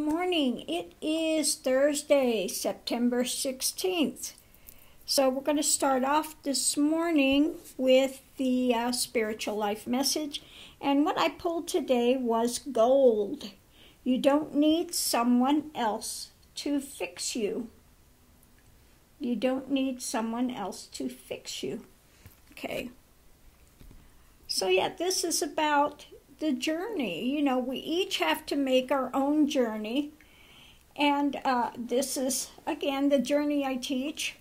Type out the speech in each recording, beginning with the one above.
morning. It is Thursday, September 16th. So, we're going to start off this morning with the uh, spiritual life message. And what I pulled today was gold. You don't need someone else to fix you. You don't need someone else to fix you. Okay. So, yeah, this is about the journey. You know, we each have to make our own journey. And uh, this is, again, the journey I teach.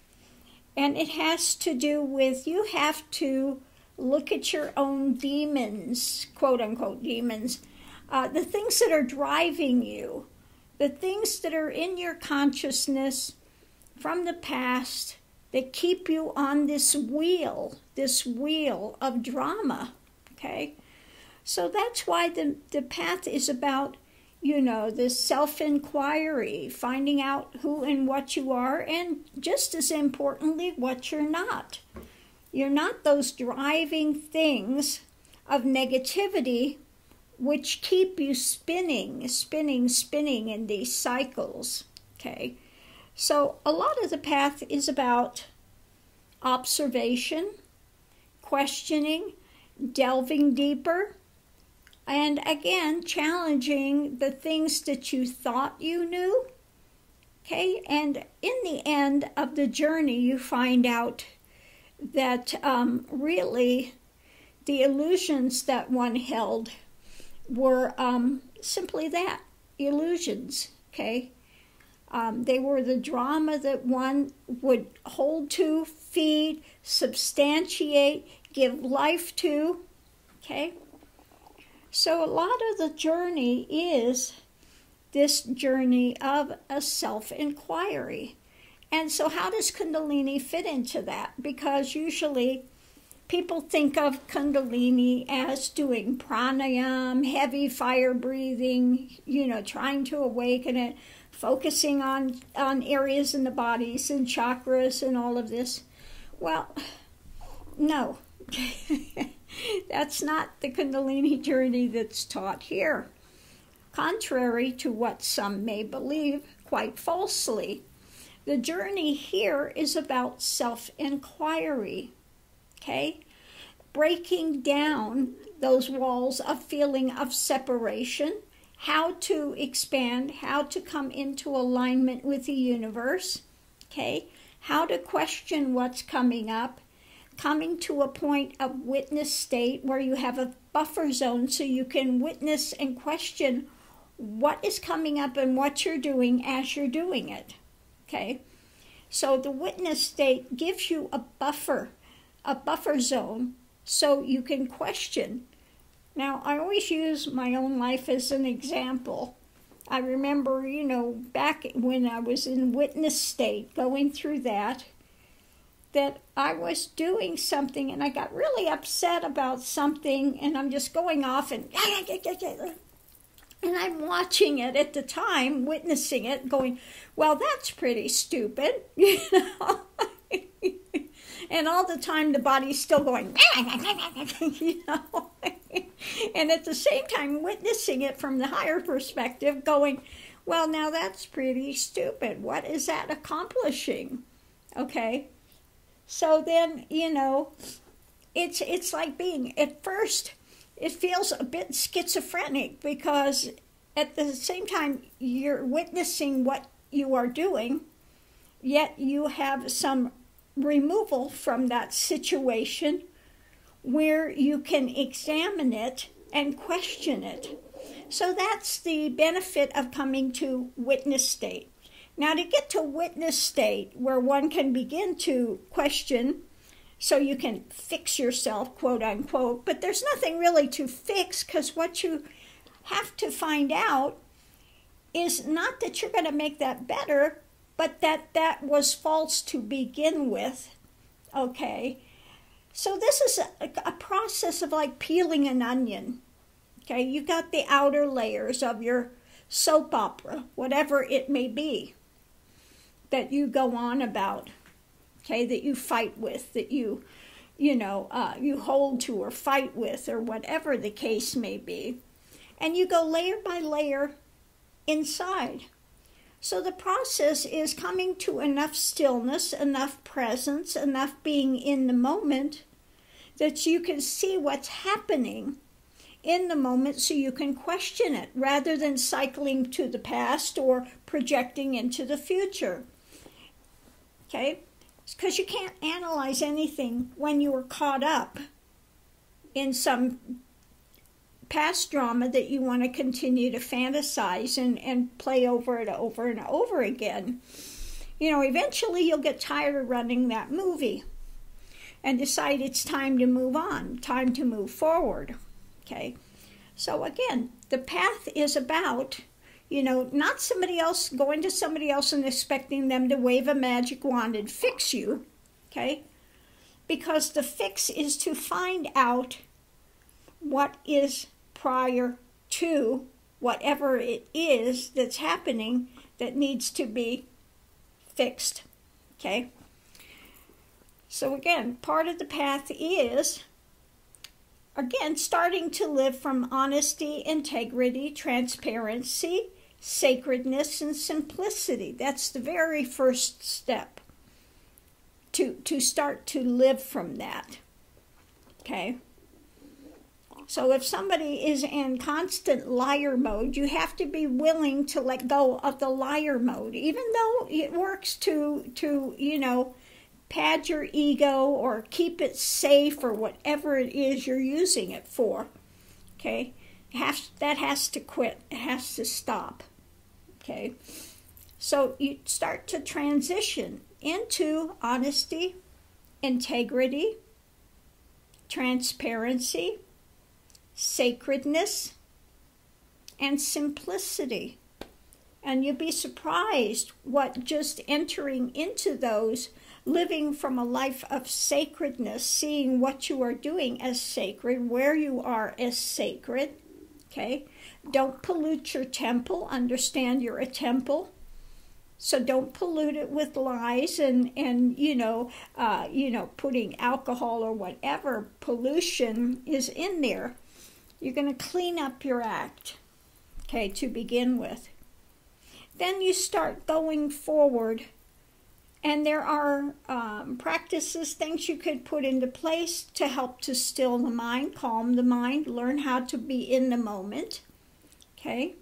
And it has to do with you have to look at your own demons, quote unquote demons, uh, the things that are driving you, the things that are in your consciousness from the past that keep you on this wheel, this wheel of drama. Okay? So that's why the, the path is about, you know, this self inquiry, finding out who and what you are, and just as importantly, what you're not. You're not those driving things of negativity which keep you spinning, spinning, spinning in these cycles. Okay? So a lot of the path is about observation, questioning, delving deeper, and again, challenging the things that you thought you knew. Okay, and in the end of the journey, you find out that um, really the illusions that one held were um, simply that illusions. Okay, um, they were the drama that one would hold to, feed, substantiate, give life to. Okay, so, a lot of the journey is this journey of a self inquiry. And so, how does Kundalini fit into that? Because usually people think of Kundalini as doing pranayam, heavy fire breathing, you know, trying to awaken it, focusing on, on areas in the bodies and chakras and all of this. Well, no. That's not the Kundalini journey that's taught here. Contrary to what some may believe, quite falsely, the journey here is about self inquiry. Okay? Breaking down those walls of feeling of separation, how to expand, how to come into alignment with the universe, okay? How to question what's coming up, coming to a point of witness state where you have a buffer zone so you can witness and question what is coming up and what you're doing as you're doing it. Okay? So the witness state gives you a buffer, a buffer zone, so you can question. Now, I always use my own life as an example. I remember, you know, back when I was in witness state, going through that, that I was doing something and I got really upset about something and I'm just going off and and I'm watching it at the time, witnessing it, going, "Well, that's pretty stupid," you know. and all the time, the body's still going, you know. and at the same time, witnessing it from the higher perspective, going, "Well, now that's pretty stupid. What is that accomplishing?" Okay. So then, you know, it's it's like being at first it feels a bit schizophrenic because at the same time you're witnessing what you are doing, yet you have some removal from that situation where you can examine it and question it. So that's the benefit of coming to witness state. Now, to get to witness state where one can begin to question, so you can fix yourself, quote unquote, but there's nothing really to fix because what you have to find out is not that you're going to make that better, but that that was false to begin with. Okay? So this is a, a process of like peeling an onion. Okay? you've got the outer layers of your soap opera, whatever it may be that you go on about, okay, that you fight with, that you, you know, uh, you hold to or fight with, or whatever the case may be. And you go layer by layer inside. So the process is coming to enough stillness, enough presence, enough being in the moment that you can see what's happening in the moment so you can question it rather than cycling to the past or projecting into the future. Okay? Because you can't analyze anything when you are caught up in some past drama that you want to continue to fantasize and, and play over it over and over again. You know, eventually you'll get tired of running that movie and decide it's time to move on, time to move forward. Okay? So again, the path is about, you know, not somebody else going to somebody else and expecting them to wave a magic wand and fix you. Okay? Because the fix is to find out what is prior to whatever it is that's happening that needs to be fixed. Okay? So, again, part of the path is, again, starting to live from honesty, integrity, transparency, sacredness, and simplicity. That's the very first step to, to start to live from that. Okay? So if somebody is in constant liar mode, you have to be willing to let go of the liar mode, even though it works to to you know pad your ego or keep it safe or whatever it is you're using it for. Okay, has, that has to quit. It has to stop. Okay, so you start to transition into honesty, integrity, transparency sacredness, and simplicity. And you'd be surprised what just entering into those, living from a life of sacredness, seeing what you are doing as sacred, where you are as sacred. Okay? Don't pollute your temple. Understand you're a temple. So don't pollute it with lies and, and you know uh, you know putting alcohol or whatever pollution is in there. You're going to clean up your act, okay, to begin with. Then you start going forward, and there are um, practices, things you could put into place to help to still the mind, calm the mind, learn how to be in the moment, okay?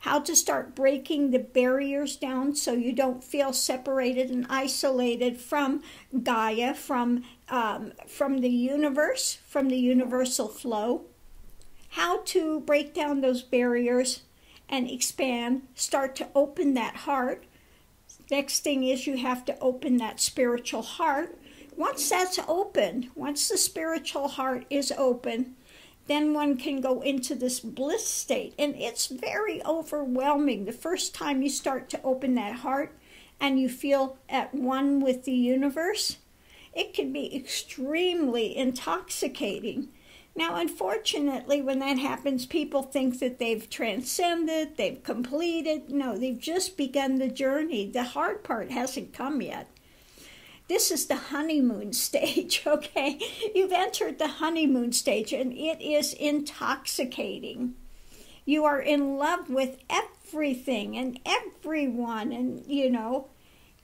How to start breaking the barriers down so you don't feel separated and isolated from Gaia, from um, from the universe, from the universal flow how to break down those barriers and expand, start to open that heart. Next thing is you have to open that spiritual heart. Once that's open, once the spiritual heart is open, then one can go into this bliss state. And it's very overwhelming the first time you start to open that heart and you feel at one with the universe. It can be extremely intoxicating now, unfortunately, when that happens, people think that they've transcended, they've completed. No, they've just begun the journey. The hard part hasn't come yet. This is the honeymoon stage, okay? You've entered the honeymoon stage, and it is intoxicating. You are in love with everything and everyone, and you know,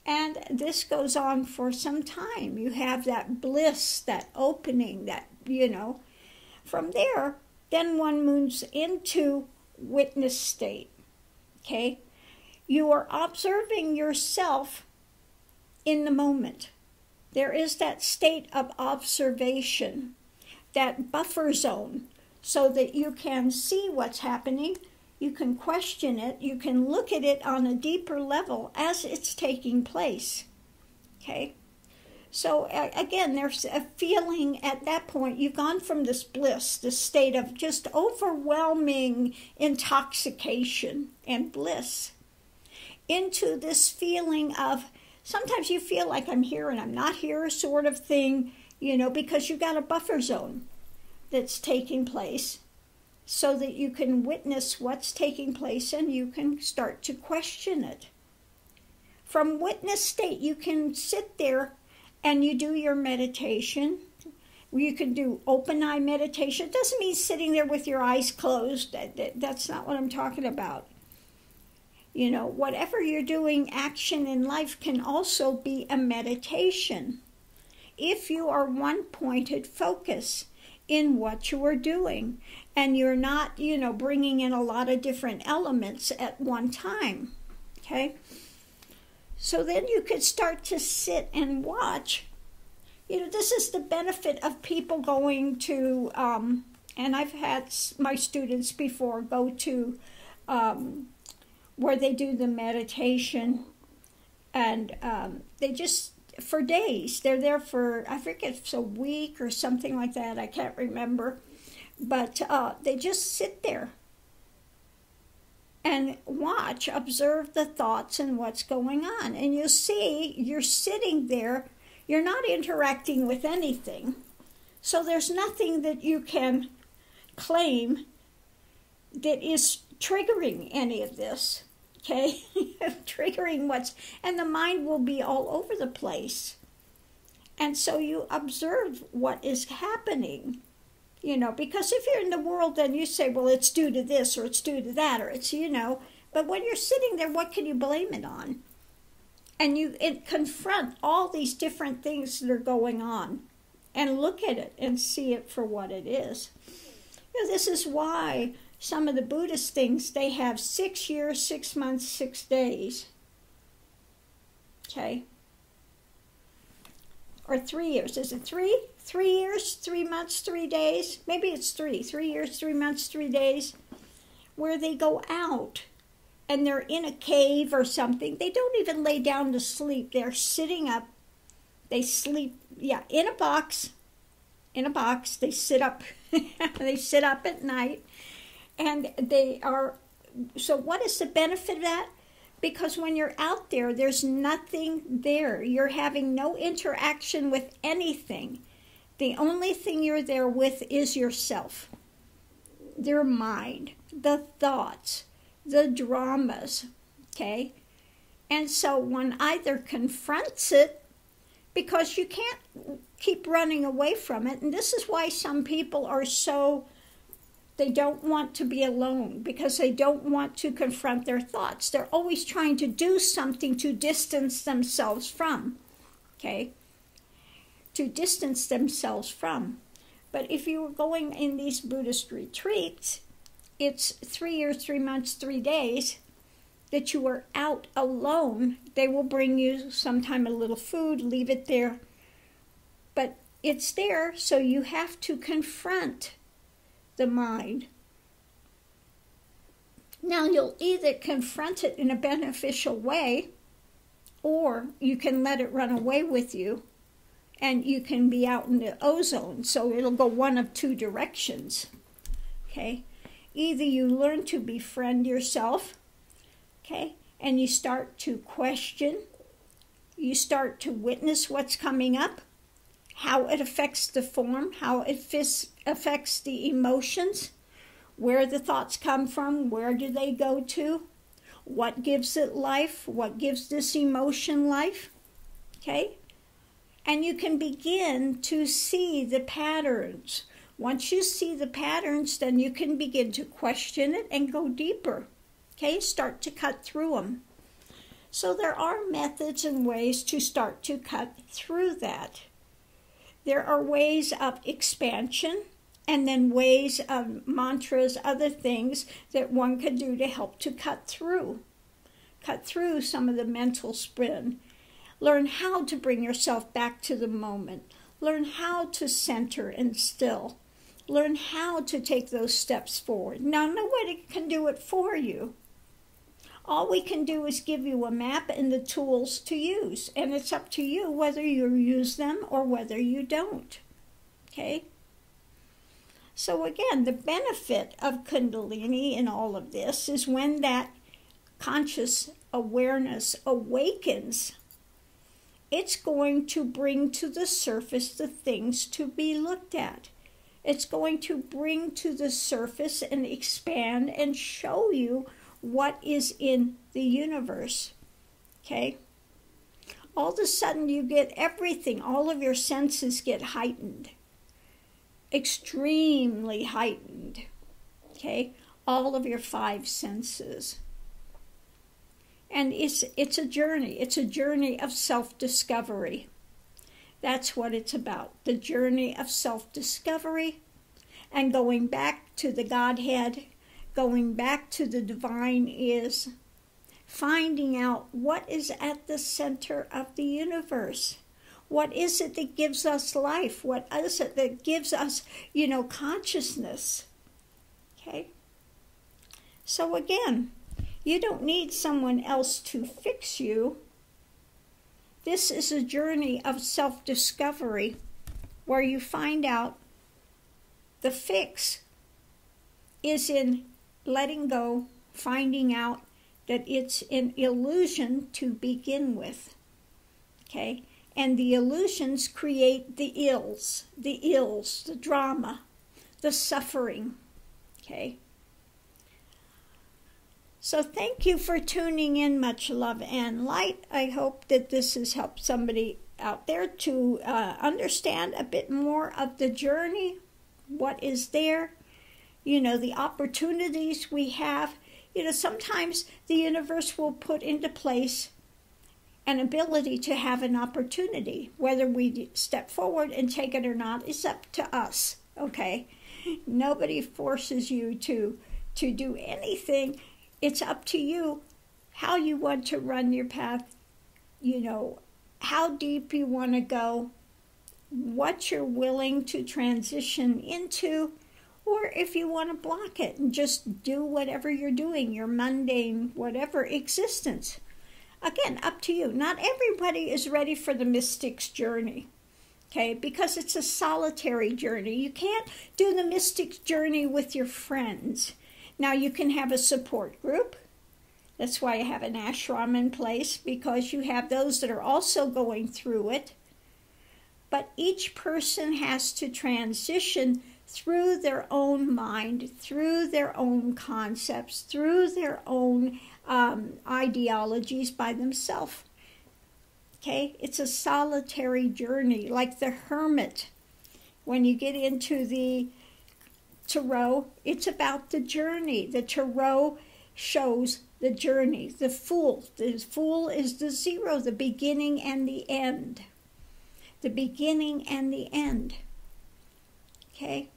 and this goes on for some time. You have that bliss, that opening, that, you know, from there, then one moves into witness state. Okay? You are observing yourself in the moment. There is that state of observation, that buffer zone, so that you can see what's happening, you can question it, you can look at it on a deeper level as it's taking place. Okay? So again, there's a feeling at that point, you've gone from this bliss, this state of just overwhelming intoxication and bliss, into this feeling of sometimes you feel like I'm here and I'm not here, sort of thing, you know, because you've got a buffer zone that's taking place so that you can witness what's taking place and you can start to question it. From witness state, you can sit there and you do your meditation. You can do open eye meditation. It doesn't mean sitting there with your eyes closed. That, that, that's not what I'm talking about. You know, whatever you're doing, action in life can also be a meditation. If you are one pointed focus in what you are doing and you're not, you know, bringing in a lot of different elements at one time. Okay? So then you could start to sit and watch. You know, this is the benefit of people going to, um, and I've had my students before go to um, where they do the meditation. And um, they just for days they're there for i forget it's a week or something like that i can't remember. But uh, they just sit there and watch observe the thoughts and what's going on and you see you're sitting there you're not interacting with anything so there's nothing that you can claim that is triggering any of this okay? Triggering what's, and the mind will be all over the place. And so you observe what is happening, you know, because if you're in the world, then you say, well, it's due to this or it's due to that or it's, you know, but when you're sitting there, what can you blame it on? And you it, confront all these different things that are going on and look at it and see it for what it is. You know, this is why some of the Buddhist things, they have six years, six months, six days. Okay? Or three years. Is it three? Three years, three months, three days? Maybe it's three. Three years, three months, three days. Where they go out and they're in a cave or something. They don't even lay down to sleep. They're sitting up. They sleep, yeah, in a box. In a box. They sit up. they sit up at night and they are so what is the benefit of that because when you're out there there's nothing there you're having no interaction with anything the only thing you're there with is yourself your mind the thoughts the dramas okay and so one either confronts it because you can't keep running away from it and this is why some people are so they don't want to be alone because they don't want to confront their thoughts. They're always trying to do something to distance themselves from. Okay? To distance themselves from. But if you were going in these Buddhist retreats, it's three years, three months, three days that you are out alone. They will bring you sometime a little food, leave it there. But it's there, so you have to confront the mind. Now, you'll either confront it in a beneficial way or you can let it run away with you and you can be out in the ozone. So it'll go one of two directions. Okay? Either you learn to befriend yourself, okay, and you start to question, you start to witness what's coming up, how it affects the form, how it affects the emotions, where the thoughts come from, where do they go to, what gives it life, what gives this emotion life. Okay? And you can begin to see the patterns. Once you see the patterns, then you can begin to question it and go deeper. Okay? Start to cut through them. So there are methods and ways to start to cut through that. There are ways of expansion and then ways of mantras, other things that one could do to help to cut through, cut through some of the mental spin. Learn how to bring yourself back to the moment. Learn how to center and still. Learn how to take those steps forward. Now, nobody can do it for you. All we can do is give you a map and the tools to use, and it's up to you whether you use them or whether you don't. Okay? So, again, the benefit of Kundalini in all of this is when that conscious awareness awakens, it's going to bring to the surface the things to be looked at. It's going to bring to the surface and expand and show you what is in the universe. Okay? All of a sudden, you get everything, all of your senses get heightened, extremely heightened. Okay? All of your five senses. And it's, it's a journey, it's a journey of self discovery. That's what it's about the journey of self discovery and going back to the Godhead, going back to the divine is finding out what is at the center of the universe. What is it that gives us life? What is it that gives us, you know, consciousness? Okay? So again, you don't need someone else to fix you. This is a journey of self discovery where you find out the fix is in letting go, finding out that it's an illusion to begin with. Okay? And the illusions create the ills, the ills, the drama, the suffering. Okay? So thank you for tuning in. Much love and light. I hope that this has helped somebody out there to uh, understand a bit more of the journey, what is there, you know, the opportunities we have you know, sometimes the universe will put into place an ability to have an opportunity. Whether we step forward and take it or not is up to us. Okay, nobody forces you to to do anything. It's up to you how you want to run your path. You know how deep you want to go, what you're willing to transition into or if you want to block it and just do whatever you're doing, your mundane, whatever existence. Again, up to you. Not everybody is ready for the mystic's journey, okay, because it's a solitary journey. You can't do the mystic journey with your friends. Now, you can have a support group. That's why I have an ashram in place, because you have those that are also going through it. But each person has to transition through their own mind, through their own concepts, through their own um, ideologies by themselves. Okay, it's a solitary journey, like the hermit. When you get into the tarot, it's about the journey. The tarot shows the journey. The fool, the fool is the zero, the beginning and the end. The beginning and the end. Okay?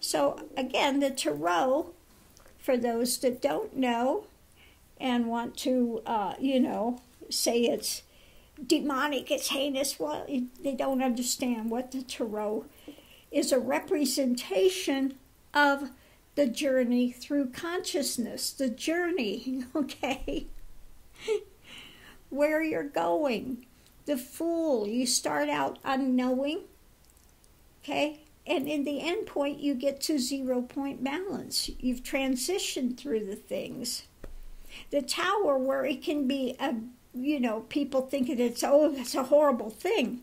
So, again, the tarot, for those that don't know and want to, uh, you know, say it's demonic, it's heinous, well, they don't understand what the tarot is a representation of the journey through consciousness, the journey, okay? Where you're going. The fool, you start out unknowing, okay? and in the end point you get to zero point balance you've transitioned through the things the tower where it can be a you know people think it's oh that's a horrible thing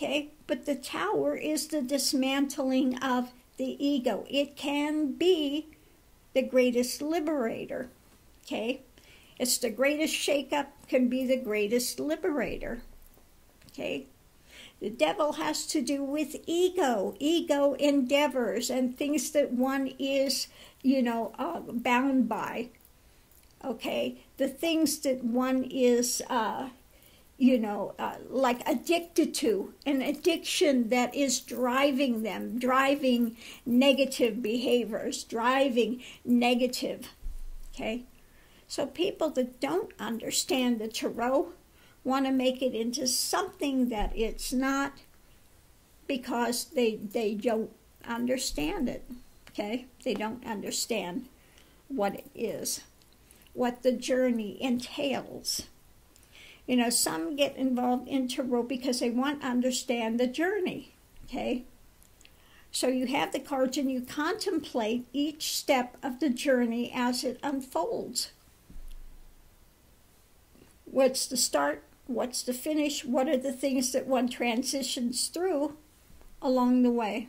okay but the tower is the dismantling of the ego. It can be the greatest liberator okay? It's the greatest shakeup can be the greatest liberator okay? The devil has to do with ego, ego endeavors, and things that one is, you know, uh, bound by. Okay, the things that one is, uh, you know, uh, like addicted to, an addiction that is driving them, driving negative behaviors, driving negative. Okay, so people that don't understand the tarot want to make it into something that it's not because they they don't understand it okay they don't understand what it is what the journey entails you know some get involved in tarot because they want to understand the journey okay so you have the cards and you contemplate each step of the journey as it unfolds what's the start what's the finish, what are the things that one transitions through along the way.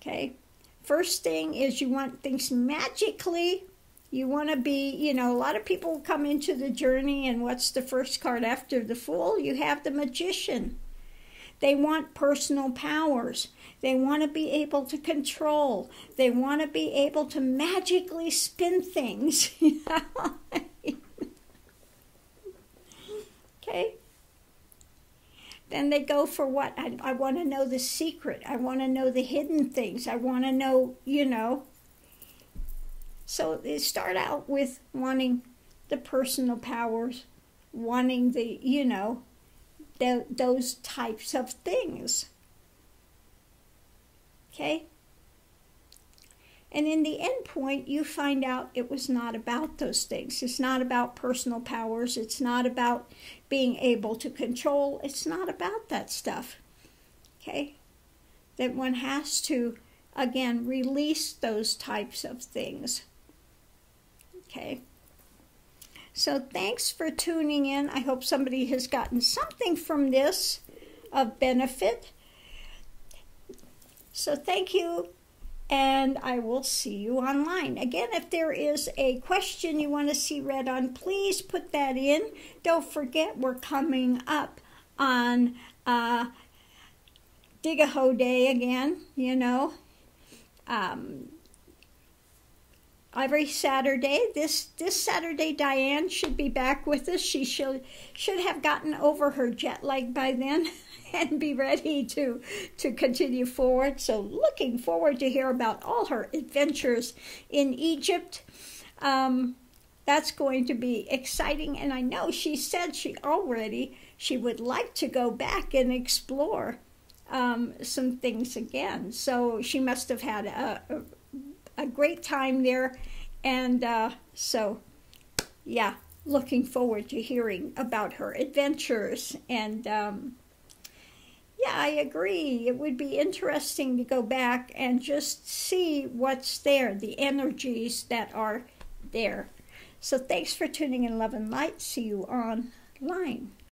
Okay, first thing is you want things magically. You want to be, you know, a lot of people come into the journey, and what's the first card after the Fool? You have the Magician. They want personal powers. They want to be able to control. They want to be able to magically spin things. okay? Then they go for what? I, I want to know the secret. I want to know the hidden things. I want to know, you know. So they start out with wanting the personal powers, wanting the, you know, the, those types of things. Okay? And in the end point, you find out it was not about those things. It's not about personal powers. It's not about being able to control. It's not about that stuff. Okay? That one has to, again, release those types of things. Okay? So thanks for tuning in. I hope somebody has gotten something from this of benefit. So thank you, and I will see you online. Again, if there is a question you want to see read on, please put that in. Don't forget, we're coming up on uh, Digaho Day again, you know. Um, every Saturday. This this Saturday, Diane should be back with us. She should should have gotten over her jet lag by then and be ready to to continue forward. So, looking forward to hear about all her adventures in Egypt. Um, that's going to be exciting, and I know she said she already she would like to go back and explore um, some things again. So she must have had a, a a great time there. And uh, so, yeah, looking forward to hearing about her adventures. And um, yeah, I agree. It would be interesting to go back and just see what's there, the energies that are there. So thanks for tuning in, Love and Light. See you online.